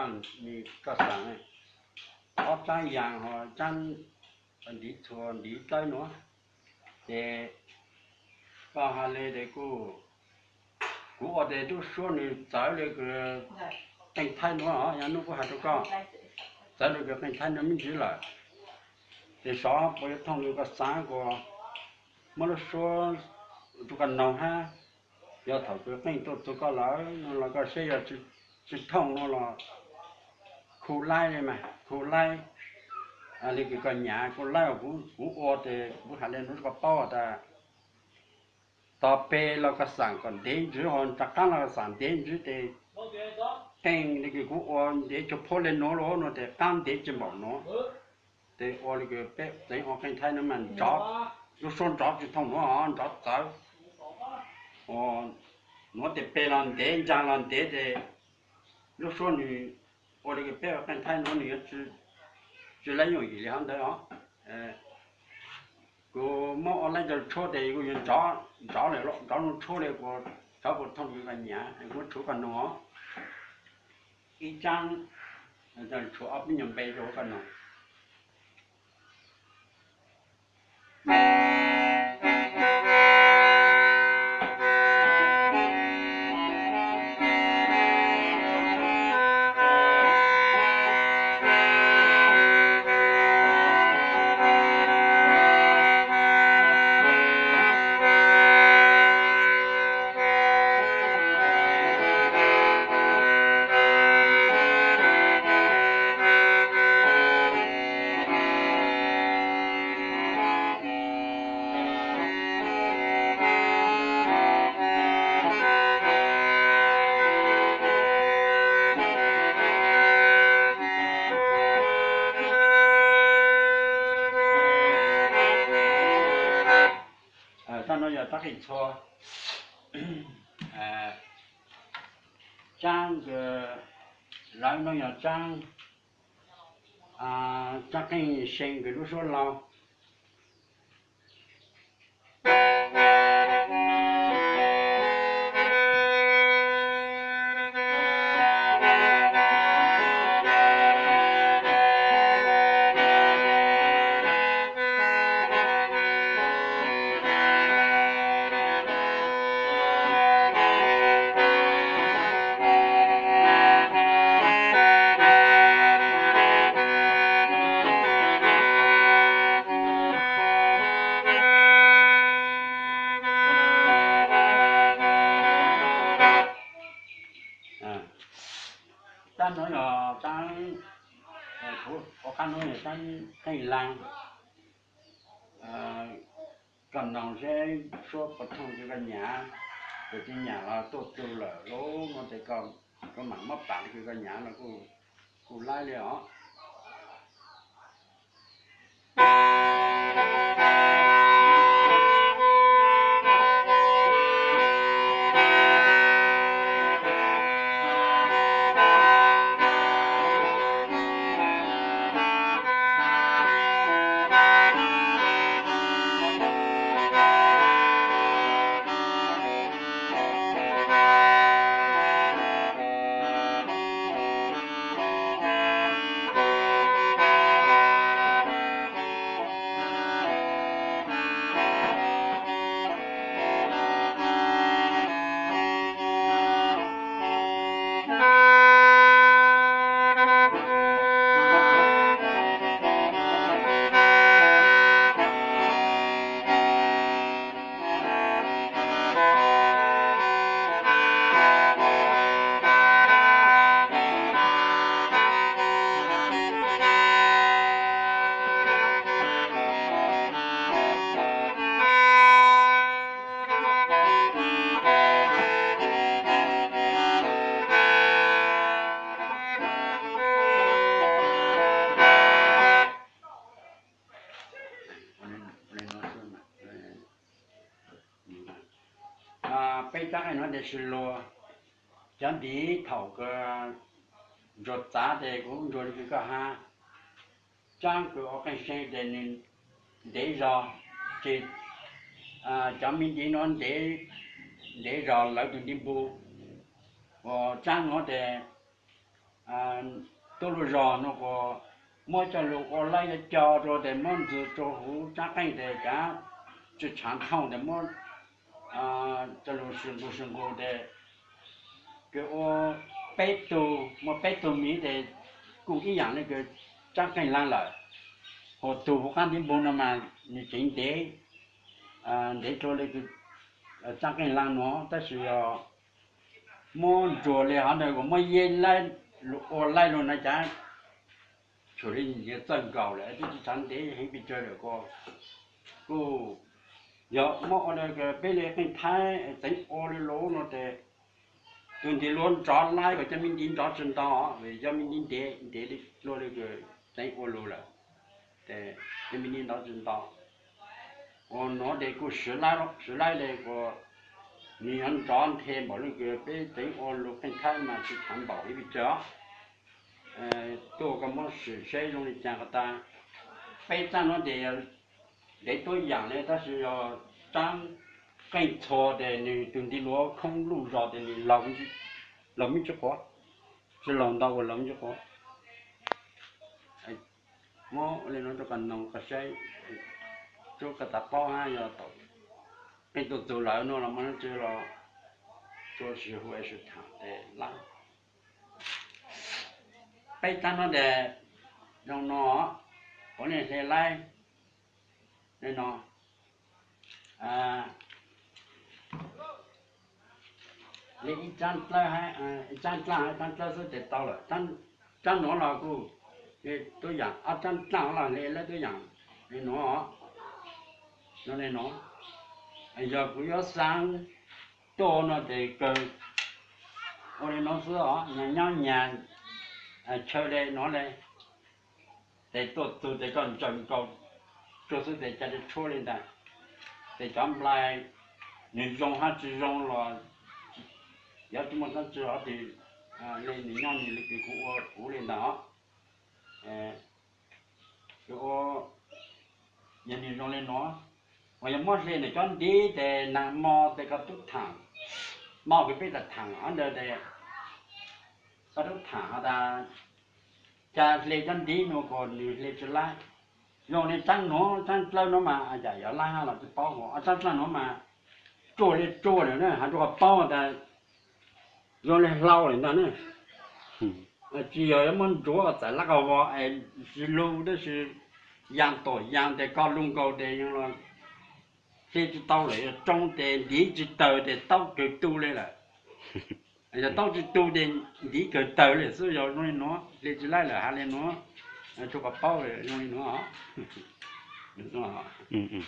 bằng đi cơ sở này. Họ trang họ trang đi thuyền đi tới nữa để vào hà lê để cô cô ở đây tôi số này tới đây cái thành thay nữa hả à, nhà nó có hạt cho tới được cái thành thay nó mới chỉ là để xóa bây giờ cái sáng của mà nó số tôi cần nào ha. Giờ thầu cái cái tôi tôi có lỡ, nó cái xe giờ chỉ chỉ nó là khu lai này mà, khu lai. À thì cái con nhà khu lai ở vũ vũ ô thì vũ hà lên nó có bao à ta. Tao pe là cái sản còn đến chứ, hòn ta cá là sản đến chứ thì. Tên thì cái vũ ô để cho phô lên nó nó nó thì cam để cho bọn nó. Thì ô thì cái bé để họ cái thay nó mình chó. Nó xuân chó thì thông nó họ chó tới ờ nó thì pe làm để trang làm để thì lúc xuân thì ô thì cái bé cái thay nó thì chỉ chỉ lấy nhiều gì hàng đấy đó cô mò lấy cho chỗ để cô dùng chó chó này lo chó nó chỗ này cô chó cô thông cái nhà cô chỗ cái nó ít trang rồi chỗ ấp nhầm bê chỗ cái nó à ta nói giờ ta hình cho à trang lại nói giờ trang à chắc cái sinh cái lúc số lâu cái làng à cần lòng sẽ số bậc thông cho cái nhà. Rồi cái nhà là tốt tu là lố nó thì còn có mảng mất bản cho cái nhà là cô cô lai liền đó à nói để xin lo chẳng đi thầu cơ rốt giá để cũng rồi cái cái ha chẳng cứ ở cái xe để nên để rồi thì à chẳng mình đi nói để để rồi lại được đi bu và chẳng nó để à tôi lúc rồi nó có mỗi cho lúc có lấy cho rồi để mong dự cho hú chắc cái để cả chứ chẳng không để mong à cho lu sung gu sung gu để cái ô bé tu mà bé tu mỹ để cũng ý dạng này cái chắc cái lan lại họ tu vô khăn đến bốn năm mà như chính tế à để cho lấy cái chắc cái lan nó. Ta sử dụng mua chùa lấy hắn này cũng mới yên lên ô lại luôn này chán chủ đi những cái tầng cầu lại thì chẳng tế hay bị chơi được cô. Cô 要么那个本来很太真恶的路了的，从的路找来个叫民警找知道，为叫民警带带的路那个真恶路了，对，叫民警找知道，我拿那个十来了，十来那个。你按找天把那个被真恶路很太嘛去看保的比较。呃，多个么是谁用的讲个单，被占了的要，那都 để tôi giảng này ta sẽ trang cái thọ để nữ từng đi lúa không lũ rõ để nữ lòng lòng cho có sẽ lòng đau và lòng cho có mô lên nó cho cần nồng cả xe cho cả tập bao hai giờ tổ cái tổ tổ lại nó là mà nó chơi là cho sự huệ sự thẳng để lắm bây ta nó để trong nó có nên sẽ lại nên nó à. Lấy tay hai à, chân tay hai chân tay số để tao rồi chân chân nó là cô. Cái, tôi giảng. À chân tao là lấy lấy tôi giảng. Nên nó nó nên nó. Giờ cứ có sáng to nó để cơ ôi nó số nhà nhau nhà. À, Chơi đây, nó đây để tôi tôi để còn chồng công chọn để cho nó chua lên đây để chọn lại những dùng hát chỉ dùng là giờ chúng mình chỉ ở thì lên những nhau những cái lên đó à cái ô những dùng lên nó mà những món lên để chọn đi để nằm mò để có tốt thẳng mò cái biết là thẳng ở đây để có tốt thẳng ta cha lê chân đi nó còn lê chân lại nó chân lâu nó mà à dạ lại ha là cái bao họ chân lâu nó mà lên trôi rồi nữa hắn cho bao ta rồi này lâu rồi đó nữa chỉ ở mình chúa tại là cái vợ ấy chỉ lâu đó là yang tổ yang để cao lung cao để nhưng là thế chỉ tao lại trong để lý chỉ tờ để tao cứ tu lên là. Giờ tao chỉ tu đến đi cái tờ này số giờ nó lấy chỉ lại là hai lên nó cho cái bao này nói nó đúng không? ừ ừ